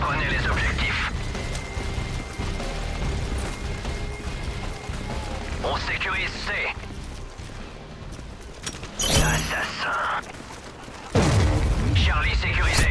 Prenez les objectifs. On sécurise C. Assassin. Charlie sécurisé.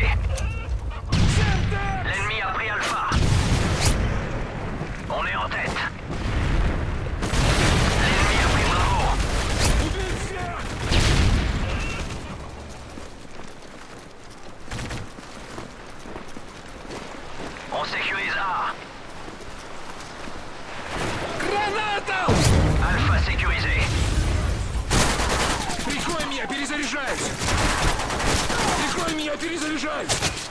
металл! Альфа секьюризи. Прикрой меня, перезаряжаюсь! Прикрой меня, перезаряжаюсь!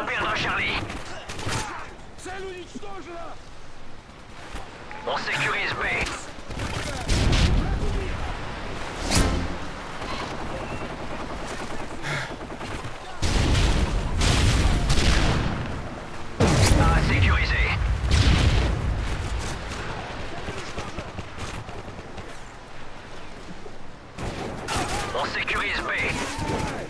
à perdre à Charlie. On sécurise B. Ah, à sécuriser. On sécurise B.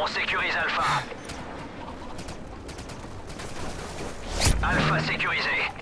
On sécurise Alpha. Alpha sécurisé.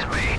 Henry.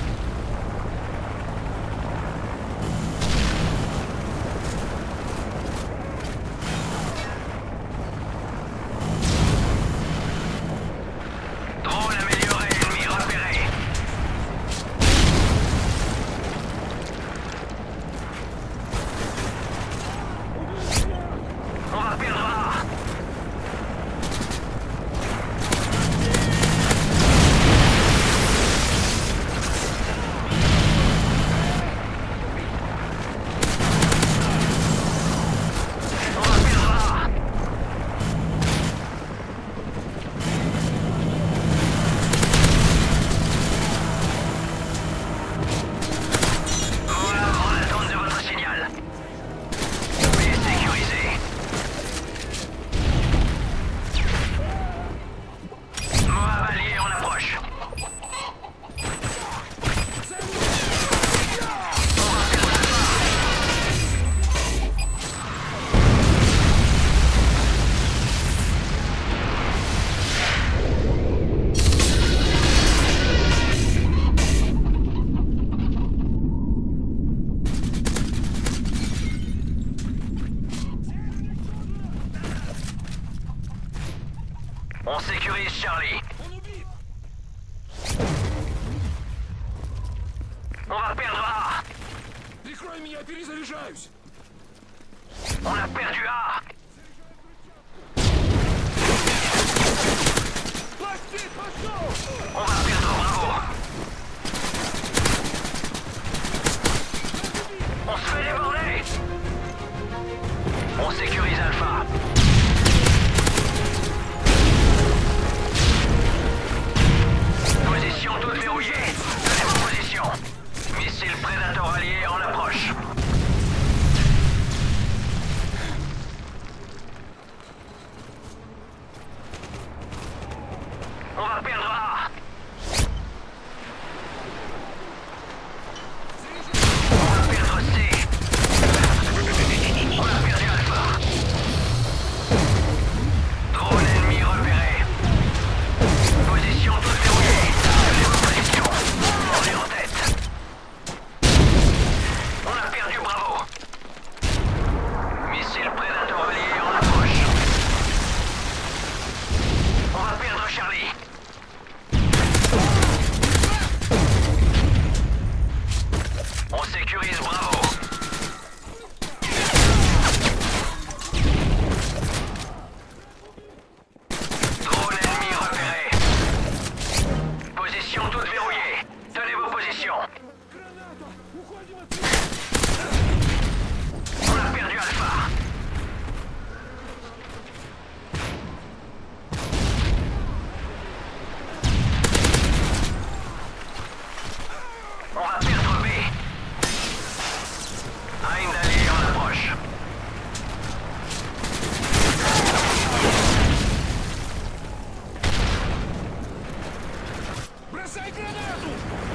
On sécurise Charlie. On va perdre A. On a perdu A. On va On sécurise Bravo. They're there!